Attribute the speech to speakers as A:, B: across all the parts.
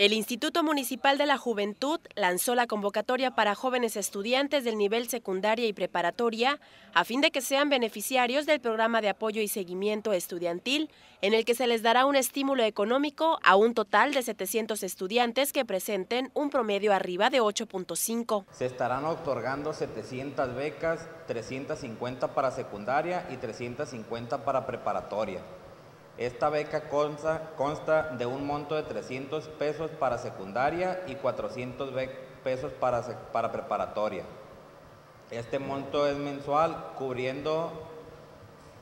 A: El Instituto Municipal de la Juventud lanzó la convocatoria para jóvenes estudiantes del nivel secundaria y preparatoria a fin de que sean beneficiarios del programa de apoyo y seguimiento estudiantil, en el que se les dará un estímulo económico a un total de 700 estudiantes que presenten un promedio arriba de 8.5.
B: Se estarán otorgando 700 becas, 350 para secundaria y 350 para preparatoria. Esta beca consta, de un monto de 300 pesos para secundaria y 400 pesos para, para preparatoria. Este monto es mensual cubriendo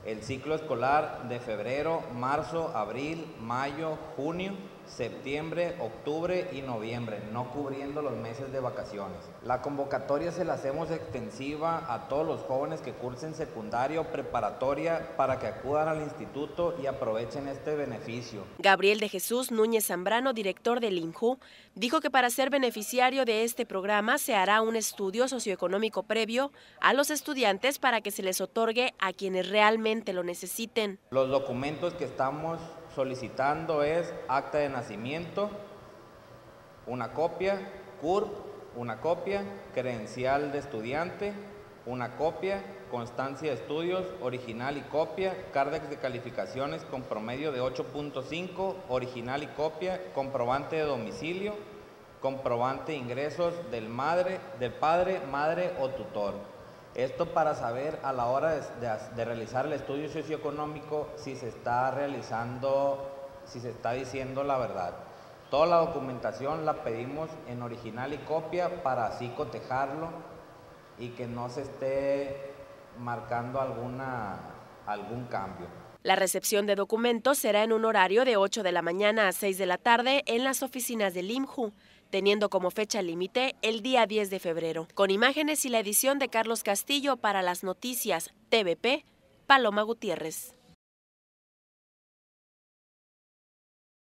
B: el ciclo escolar de febrero, marzo, abril, mayo, junio septiembre, octubre y noviembre, no cubriendo los meses de vacaciones. La convocatoria se la hacemos extensiva a todos los jóvenes que cursen secundario o preparatoria para que acudan al instituto y aprovechen este beneficio.
A: Gabriel de Jesús Núñez Zambrano, director del INJU, dijo que para ser beneficiario de este programa se hará un estudio socioeconómico previo a los estudiantes para que se les otorgue a quienes realmente lo necesiten.
B: Los documentos que estamos solicitando es acta de nacimiento, una copia, CURP, una copia, credencial de estudiante, una copia, constancia de estudios, original y copia, cárdex de calificaciones con promedio de 8.5, original y copia, comprobante de domicilio, comprobante de ingresos del, madre, del padre, madre o tutor. Esto para saber a la hora de, realizar el estudio socioeconómico si se está realizando, si se está diciendo la verdad. Toda la documentación la pedimos en original y copia para así cotejarlo y que no se esté marcando alguna, algún cambio.
A: La recepción de documentos será en un horario de 8 de la mañana a 6 de la tarde en las oficinas del IMJU, teniendo como fecha límite el día 10 de febrero. Con imágenes y la edición de Carlos Castillo para las noticias TVP, Paloma Gutiérrez.